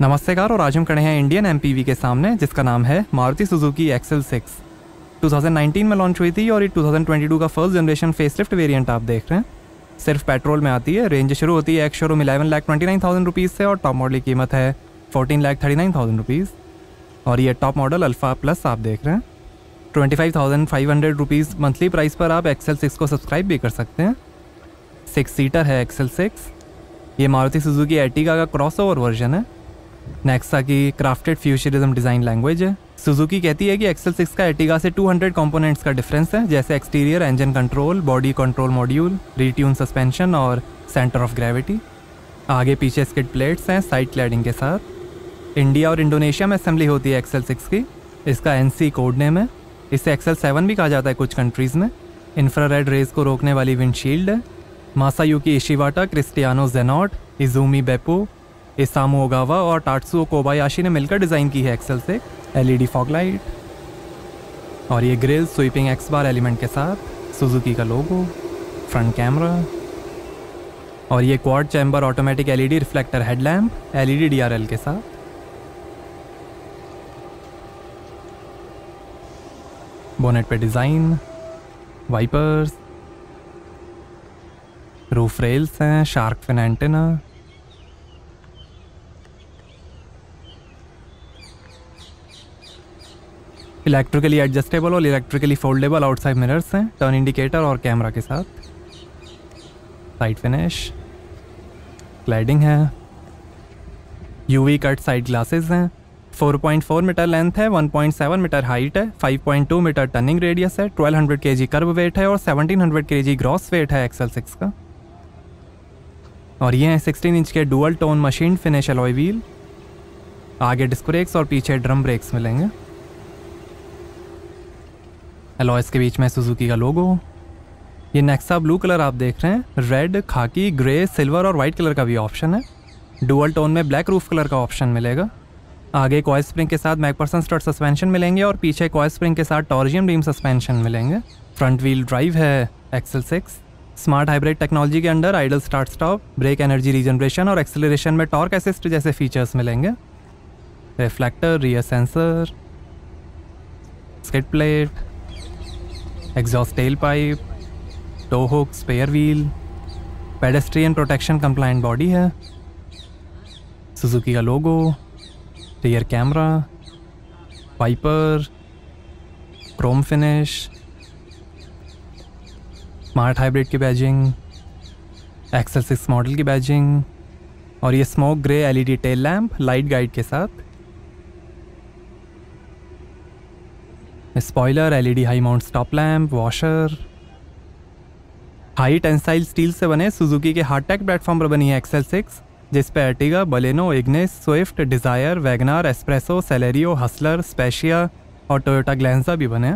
नमस्तेकार और आज हम खड़े हैं इंडियन एमपीवी के सामने, जिसका नाम है मारुति सुजुकी एक्सेल सिक्स 2019 में लॉन्च हुई थी, और ये 2022 का फ़र्स्ट जनरेशन फेसलिफ्ट वेरिएंट आप देख रहे हैं। सिर्फ़ पेट्रोल में आती है रेंज शुरू होती है एक showroom eleven lakh twenty nine thousand rupees से, और टॉप मॉडल की कीमत है fourteen lakh thirty nine thousand rupees और ये टॉप मॉडल अल्फ़ा प्लस आप देख रहे हैं। Twenty five thousand five hundred rupees monthly price पर आप एक्सेल सिक्स को सब्सक्राइब भी कर सकते हैं। सिक्स सीटर है एक्सेल सिक्स ये मारुति सुजुकी एर्टिगा का क्रॉस ओवर वर्जन है। नेक्सा की क्राफ्टेड फ्यूचरिज्म डिज़ाइन लैंग्वेज है। सुजुकी कहती है कि एक्सेल सिक्स का एर्टिगा से 200 कंपोनेंट्स का डिफरेंस है, जैसे exterior engine control body control module retune suspension और सेंटर ऑफ़ ग्रेविटी आगे पीछे स्किड प्लेट्स हैं साइड क्लैडिंग के साथ। इंडिया और इंडोनेशिया में असेंबली होती है एक्सेल सिक्स की। इसका एन कोड नेम है। इसे एक्सेल सेवन भी कहा जाता है कुछ कंट्रीज़ में। इंफ्रारेड रेज को रोकने वाली विंडशील्ड है। मासायुकी इशिवाटा क्रिस्टियानो जेनॉट इजूमी बेपो इसामो ओगावा और टाटसू कोबायाशी ने मिलकर डिज़ाइन की है एक्सेल से एलईडी फॉग लाइट और ये grille sweeping X bar element के साथ सुजुकी का लोगो फ्रंट कैमरा और ये quad chamber automatic LED reflector headlamp LED DRL के साथ। बोनेट पे डिज़ाइन वाइपर्स रूफ रेल्स हैं shark fin antenna electrically adjustable और इलेक्ट्रिकली फोल्डेबल आउटसाइड मिरर्स हैं टर्न इंडिकेटर और कैमरा के साथ। साइड फिनिश क्लाइडिंग है। यूवी कट साइड ग्लासेस हैं। 4.4 मीटर लेंथ है 1.7 मीटर हाइट है 5.2 मीटर टर्निंग रेडियस है 1200 केजी कर्व वेट है और 1700 केजी ग्रॉस वेट है एक्सल सिक्स का। और ये हैं 16 इंच के dual tone machine finish alloy wheel आगे डिस्क ब्रेक्स और पीछे ड्रम ब्रेक्स मिलेंगे। अलॉयस के बीच में सुजुकी का लोगो ये नेक्सा ब्लू कलर आप देख रहे हैं। रेड खाकी ग्रे सिल्वर और वाइट कलर का भी ऑप्शन है। डुअल टोन में ब्लैक रूफ कलर का ऑप्शन मिलेगा। आगे कॉय स्प्रिंग के साथ मैकपर्सन स्टर्ट सस्पेंशन मिलेंगे और पीछे कॉय स्प्रिंग के साथ टॉर्जियम बीम सस्पेंशन मिलेंगे। फ्रंट व्हील ड्राइव है XL six smart hybrid technology के under idle start stop brake energy regeneration और एक्सेलरेशन में टॉर्क असिस्ट जैसे फीचर्स मिलेंगे। Reflector rear sensor skid plate exhaust tail pipe tow hook spare wheel pedestrian protection compliant body है Suzuki का logo rear camera wiper chrome finish smart hybrid की badging XL six model की badging और ये smoke grey LED tail lamp light guide के साथ spoiler LED high mount stop lamp washer high tensile steel से बने Suzuki के Heartect platform पर बनी है एक्सेल सिक्स जिस पे Ertiga Baleno Ignis Swift Dzire WagonR Espresso Celerio Hustler Spacia और टोयोटा ग्लैंसा भी बने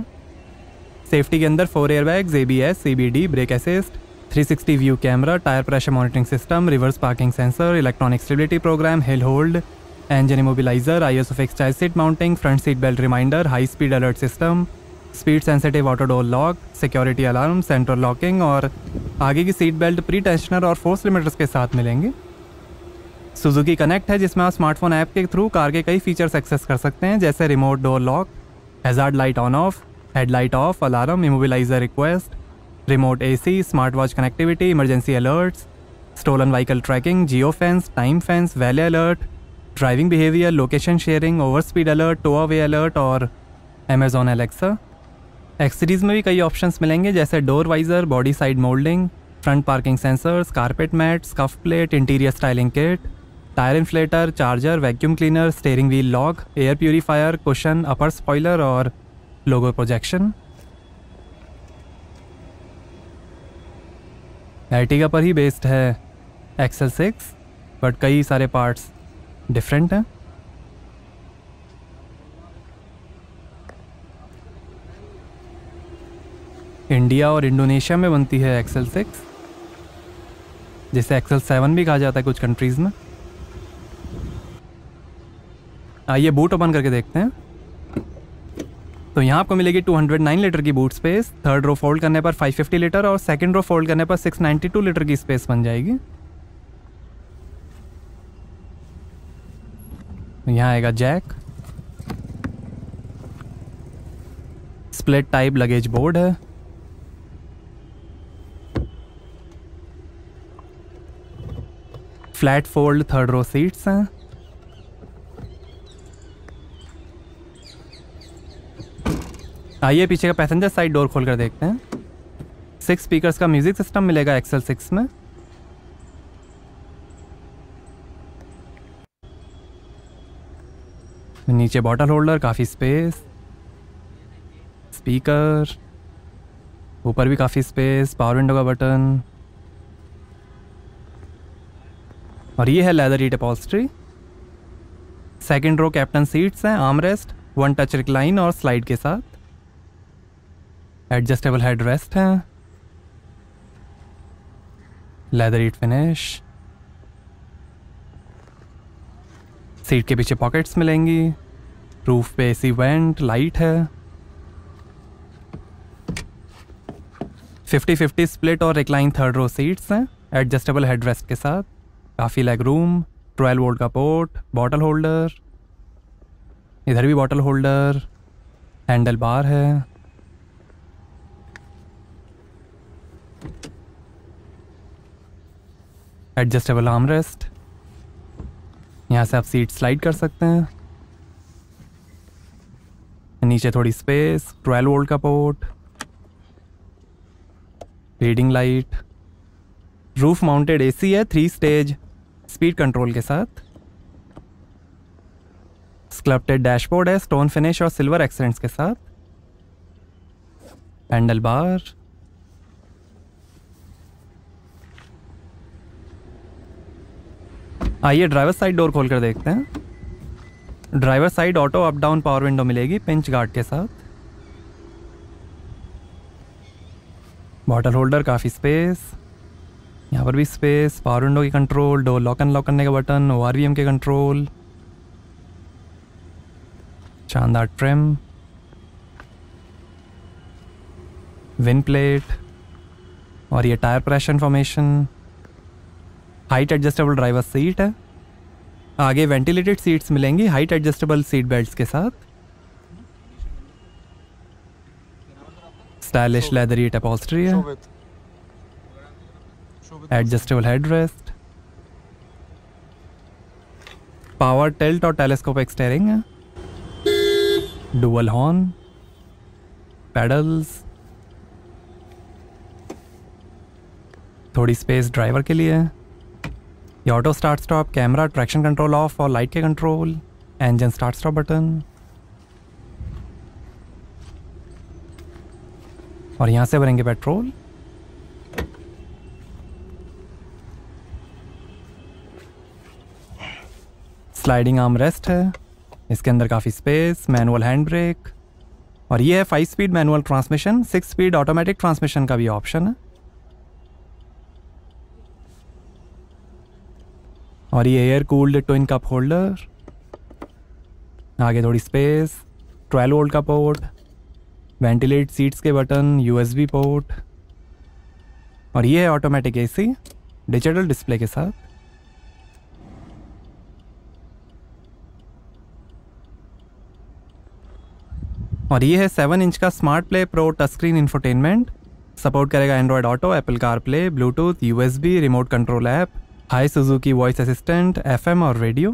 सेफ्टी के अंदर four air A B S C B D brake assist 360 view camera tyre pressure monitoring system reverse parking sensor electronic stability program hill hold engine immobilizer, ISO fixed child seat mounting, front seat belt reminder, high speed alert system, speed sensitive auto door lock security alarm central locking और आगे की seat belt pretensioner और force limiters के साथ मिलेंगे। Suzuki connect है जिसमें आप स्मार्टफ़ोन ऐप के थ्रू कार के कई फीचर्स एक्सेस कर सकते हैं जैसे remote door lock hazard light on off headlight off alarm immobiliser request remote AC smart watch connectivity emergency alerts stolen vehicle tracking geo fence time fence valet alert driving behaviour, location sharing over speed alert tow away alert और Amazon Alexa accessories में भी कई options मिलेंगे, जैसे door visor body side moulding front parking sensors carpet mat scuff plate interior styling kit tyre inflator charger vacuum cleaner steering wheel lock air purifier cushion upper spoiler और logo projection Ertiga पर ही based है XL six but कई सारे parts different है? India और Indonesia में बनती है एक्सेल सिक्स जिसे एक्सेल सेवन भी कहा जाता है कुछ कंट्रीज़ में। आइए बूट ओपन करके देखते हैं। तो यहाँ आपको मिलेगी 209 लीटर की boot space third row fold करने पर 550 लीटर और सेकंड रो फोल्ड करने पर 692 लीटर की स्पेस बन जाएगी। यहाँ आएगा jack split type luggage board है। Flat fold third row seats हैं। आइए पीछे का पैसेंजर साइड डोर खोल कर देखते हैं। सिक्स स्पीकर्स का म्यूज़िक सिस्टम मिलेगा एक्सेल सिक्स में। नीचे बॉटल होल्डर काफ़ी स्पेस स्पीकर ऊपर भी काफ़ी स्पेस पावर विंडो का बटन और ये है leatherette upholstery second row captain seats हैं arm rest one touch recline और स्लाइड के साथ। एडजस्टेबल हेड रेस्ट हैं। लेदर ईट फिनिश सीट के पीछे पॉकेट्स मिलेंगी। रूफ पे एसी वेंट लाइट है। 50-50 स्प्लिट और रिक्लाइन थर्ड रो सीट्स हैं एडजस्टेबल हेड रेस्ट के साथ। काफ़ी लेग रूम 12 वोल्ट का पोर्ट बॉटल होल्डर इधर भी बॉटल होल्डर हैंडल बार है। एडजस्टेबल आर्म रेस्ट यहाँ से आप सीट स्लाइड कर सकते हैं। नीचे थोड़ी स्पेस 12 वोल्ट का port reading light roof mounted AC है थ्री स्टेज स्पीड कंट्रोल के साथ। स्क्लप्टेड डैशबोर्ड है स्टोन फिनिश और सिल्वर एक्सेंट्स के साथ। हैंडल बार आइए ड्राइवर साइड डोर खोल कर देखते हैं। Driver side auto up down power window मिलेगी पिंच गार्ड के साथ। बॉटल होल्डर काफ़ी स्पेस यहाँ पर भी स्पेस पावर विंडो की control door lock and lock करने का बटन ओ के कंट्रोल शानदार ट्रिम विन प्लेट और ये tyre pressure information height adjustable driver seat है। आगे वेंटिलेटेड सीट्स मिलेंगी हाइट एडजस्टेबल सीट बेल्ट्स के साथ। स्टाइलिश लेदर ईट अपॉल्स्ट्री है। Adjustable head rest power tilt और टेलीस्कोपिक स्टेयरिंग है। डुअल हॉर्न पेडल्स थोड़ी स्पेस ड्राइवर के लिए है। ये auto start stop camera traction control off और लाइट के control engine start stop button और यहाँ से भरेंगे पेट्रोल स्लाइडिंग आर्म रेस्ट है. इसके अंदर काफ़ी स्पेस मैनुअल हैंड ब्रेक और ये है five speed manual transmission six speed automatic transmission का भी ऑप्शन है। और ये air cooled twin cup holder आगे थोड़ी स्पेस 12 वोल्ट का पोर्ट वेंटिलेट सीट्स के बटन यूएसबी पोर्ट और ये है ऑटोमेटिक एसी डिजिटल डिस्प्ले के साथ। और ये है सेवन इंच का smart play pro touch screen infotainment support करेगा Android Auto Apple CarPlay Bluetooth USB remote control app hi Suzuki voice assistant FM और radio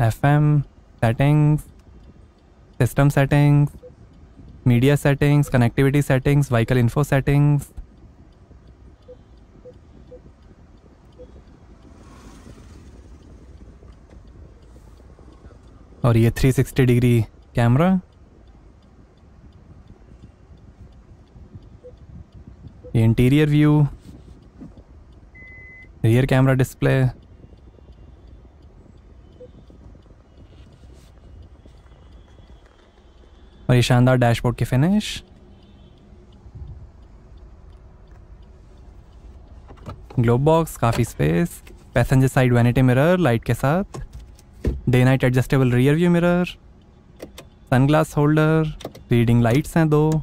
FM settings system settings media settings connectivity settings vehicle info settings और ये 360 degree camera interior view rear camera display और ये शानदार dashboard की finish glove box काफ़ी space passenger side vanity mirror light के साथ. Day night adjustable rear view mirror sunglass holder reading lights हैं दो.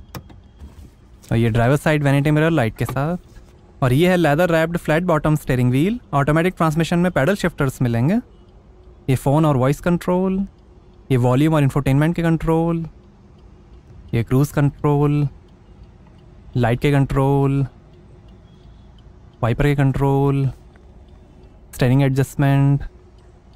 और ये driver side vanity mirror light के साथ। और ये है leather wrapped flat bottom steering wheel automatic transmission में पैडल शिफ्टर्स मिलेंगे। ये फ़ोन और वॉइस कंट्रोल ये वॉल्यूम और इंफोटेनमेंट के कंट्रोल ये क्रूज़ कंट्रोल लाइट के कंट्रोल वाइपर के कंट्रोल स्टेरिंग एडजस्टमेंट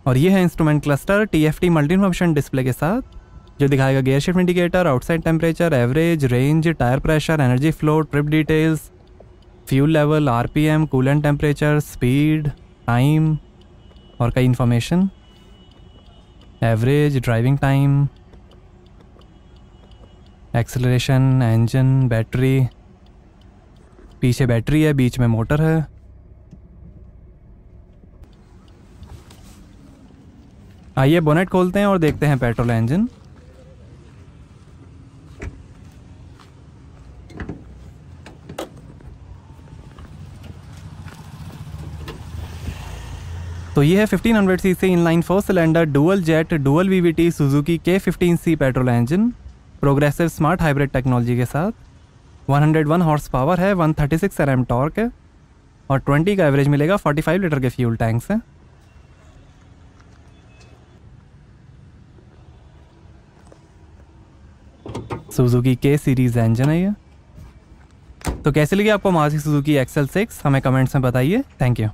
और ये है instrument cluster T F T multi display के साथ। जो दिखाएगा gear shift indicator outside temperature average range tyre pressure energy flow trip details fuel level R P RPM coolant temperature speed time और कई information average driving time acceleration engine battery पीछे battery है, बीच में मोटर है। आइए bonnet खोलते हैं और देखते हैं पेट्रोल इंजन तो ये है 1500 CC inline four cylinder dual jet dual VVT Suzuki के 15 C petrol engine progressive smart hybrid technology के साथ. 101 हॉर्स पावर है 136 थर्टी सिक्स एम टॉर्क है. और 20 का एवरेज मिलेगा 45 लीटर के फ्यूल टैंक से सुजुकी के सीरीज़ इंजन है ये. तो कैसे लगी आपको माजी सुजुकी एक्सेल सिक्स हमें कमेंट्स में बताइए. Thank you